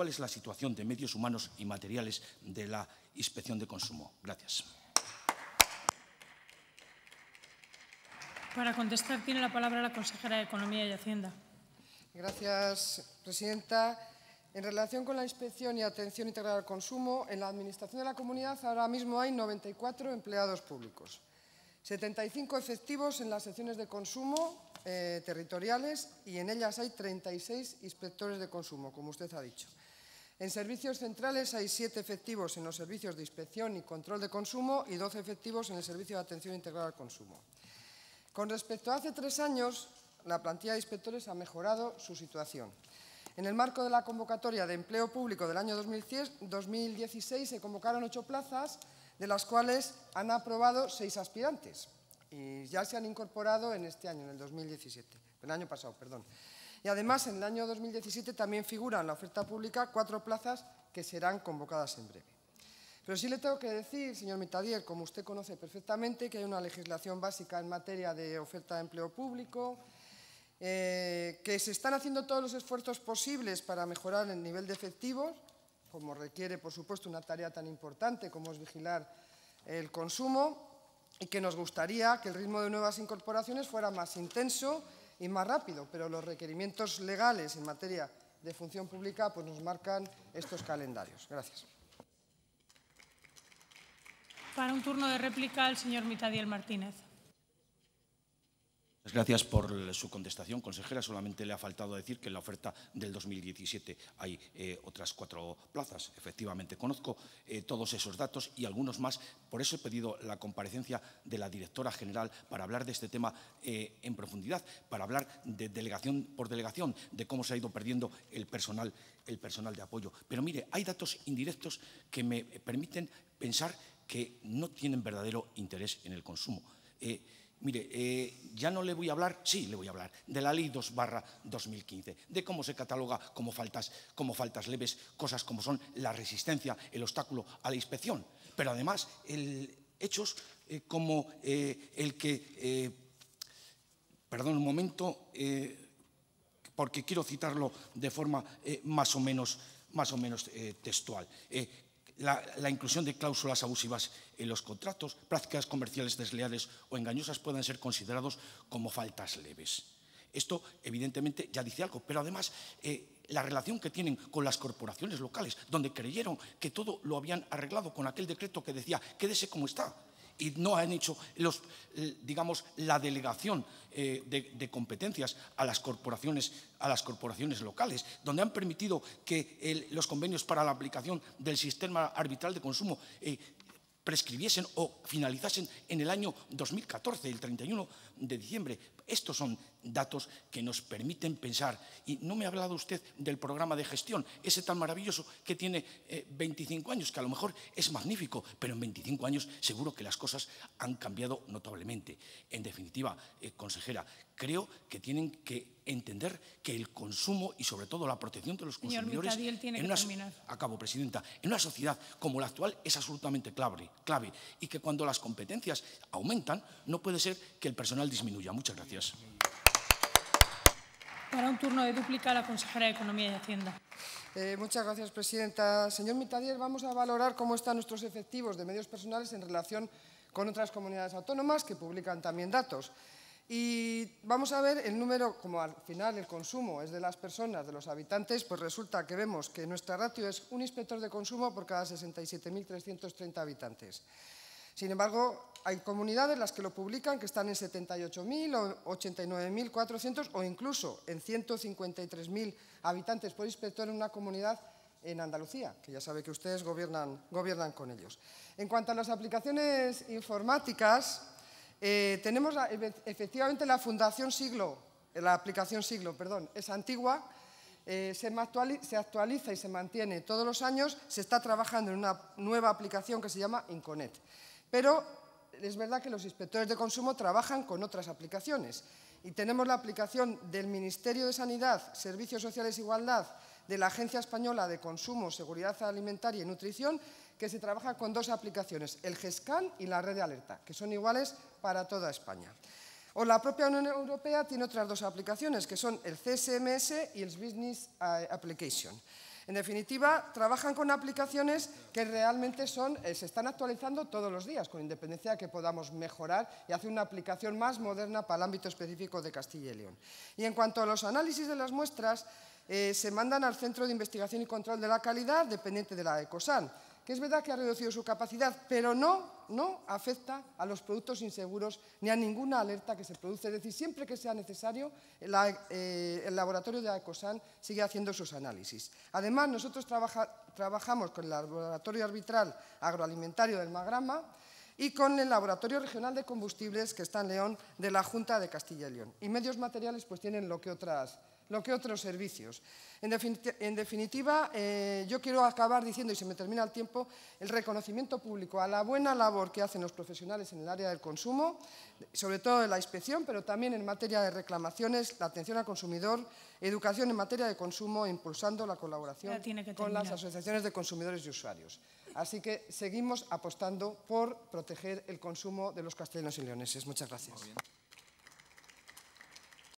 cuál es la situación de medios humanos y materiales de la Inspección de Consumo. Gracias. Para contestar tiene la palabra la consejera de Economía y Hacienda. Gracias, presidenta. En relación con la inspección y atención integrada al consumo, en la Administración de la Comunidad ahora mismo hay 94 empleados públicos, 75 efectivos en las secciones de consumo eh, territoriales y en ellas hay 36 inspectores de consumo, como usted ha dicho. En servicios centrales hay siete efectivos en los servicios de inspección y control de consumo y 12 efectivos en el servicio de atención integrada al consumo. Con respecto a hace tres años, la plantilla de inspectores ha mejorado su situación. En el marco de la convocatoria de empleo público del año 2016 se convocaron ocho plazas, de las cuales han aprobado seis aspirantes y ya se han incorporado en este año, en el 2017, el año pasado, perdón. Y además, en el año 2017 también figuran en la oferta pública cuatro plazas que serán convocadas en breve. Pero sí le tengo que decir, señor Mitadier, como usted conoce perfectamente, que hay una legislación básica en materia de oferta de empleo público, eh, que se están haciendo todos los esfuerzos posibles para mejorar el nivel de efectivos, como requiere, por supuesto, una tarea tan importante como es vigilar el consumo, y que nos gustaría que el ritmo de nuevas incorporaciones fuera más intenso y más rápido, pero los requerimientos legales en materia de función pública pues, nos marcan estos calendarios. Gracias. Para un turno de réplica, el señor Mitadiel Martínez. Gracias por su contestación, consejera. Solamente le ha faltado decir que en la oferta del 2017 hay eh, otras cuatro plazas. Efectivamente, conozco eh, todos esos datos y algunos más. Por eso he pedido la comparecencia de la directora general para hablar de este tema eh, en profundidad, para hablar de delegación por delegación, de cómo se ha ido perdiendo el personal, el personal de apoyo. Pero mire, hay datos indirectos que me permiten pensar que no tienen verdadero interés en el consumo. Mire, eh, ya no le voy a hablar, sí le voy a hablar, de la ley 2 barra 2015, de cómo se cataloga como faltas, como faltas leves cosas como son la resistencia, el obstáculo a la inspección, pero además hechos eh, como eh, el que, perdón un momento, porque quiero citarlo de forma más o menos, más o menos textual la, inclusión de cláusulas abusivas en los contratos, prácticas comerciales desleales o engañosas puedan ser considerados como faltas leves. Esto, evidentemente, ya dice algo, pero además eh, la relación que tienen con las corporaciones locales, donde creyeron que todo lo habían arreglado con aquel decreto que decía quédese como está y no han hecho los, eh, digamos, la delegación eh, de, competencias a las, corporaciones, a las corporaciones locales, donde han permitido que los convenios para la aplicación del sistema arbitral de consumo eh, prescribiesen o finalizasen en el año 2014, el 31 de diciembre. Estos son datos que nos permiten pensar. Y no me ha hablado usted del programa de gestión, ese tan maravilloso que tiene 25 años, que a lo mejor es magnífico, pero en 25 años seguro que las cosas han cambiado notablemente. En definitiva, eh, consejera, creo que tienen que entender que el consumo y sobre todo la protección de los consumidores tiene en acabo presidenta en una sociedad como la actual es absolutamente clave, clave y que cuando las competencias aumentan no puede ser que el personal disminuya. Muchas gracias. Para un turno de dúplica, la consejera de Economía y Hacienda. Eh, muchas gracias, presidenta. Señor Mitadier, vamos a valorar cómo están nuestros efectivos de medios personales en relación con otras comunidades autónomas que publican también datos. Y vamos a ver el número, como al final el consumo es de las personas, de los habitantes, pues resulta que vemos que nuestra ratio es un inspector de consumo por cada 67.330 habitantes. Sin embargo, hay comunidades las que lo publican que están en 78.000 o 89.400 o incluso en 153.000 habitantes por inspector en una comunidad en Andalucía, que ya sabe que ustedes gobiernan, gobiernan con ellos. En cuanto a las aplicaciones informáticas, eh, tenemos efectivamente la Fundación Siglo, la aplicación Siglo, perdón, es antigua, eh, se, se actualiza y se mantiene todos los años, se está trabajando en una nueva aplicación que se llama Inconet. Pero es verdad que los inspectores de consumo trabajan con otras aplicaciones y tenemos la aplicación del Ministerio de Sanidad, Servicios Sociales e Igualdad, de la Agencia Española de Consumo, Seguridad Alimentaria y Nutrición, que se trabaja con dos aplicaciones, el GESCAN y la red de alerta, que son iguales para toda España. O la propia Unión Europea tiene otras dos aplicaciones, que son el CSMS y el Business Application. En definitiva, trabajan con aplicaciones que realmente son, eh, se están actualizando todos los días, con independencia de que podamos mejorar y hacer una aplicación más moderna para el ámbito específico de Castilla y León. Y en cuanto a los análisis de las muestras, eh, se mandan al Centro de Investigación y Control de la Calidad, dependiente de la ECOSAN que es verdad que ha reducido su capacidad, pero no, no afecta a los productos inseguros ni a ninguna alerta que se produce. Es decir, siempre que sea necesario, eh, el laboratorio de AECOSAN sigue haciendo sus análisis. Además, nosotros trabajamos con el laboratorio arbitral agroalimentario del Magrama y con el Laboratorio Regional de Combustibles, que está en León, de la Junta de Castilla y León. Y medios materiales pues tienen lo que otras lo que otros servicios. En, definitiva, eh, yo quiero acabar diciendo, y se me termina el tiempo, el reconocimiento público a la buena labor que hacen los profesionales en el área del consumo, sobre todo en la inspección, pero también en materia de reclamaciones, la atención al consumidor, educación en materia de consumo, impulsando la colaboración con las asociaciones de consumidores y usuarios. Así que seguimos apostando por proteger el consumo de los castellanos y leoneses. Muchas gracias.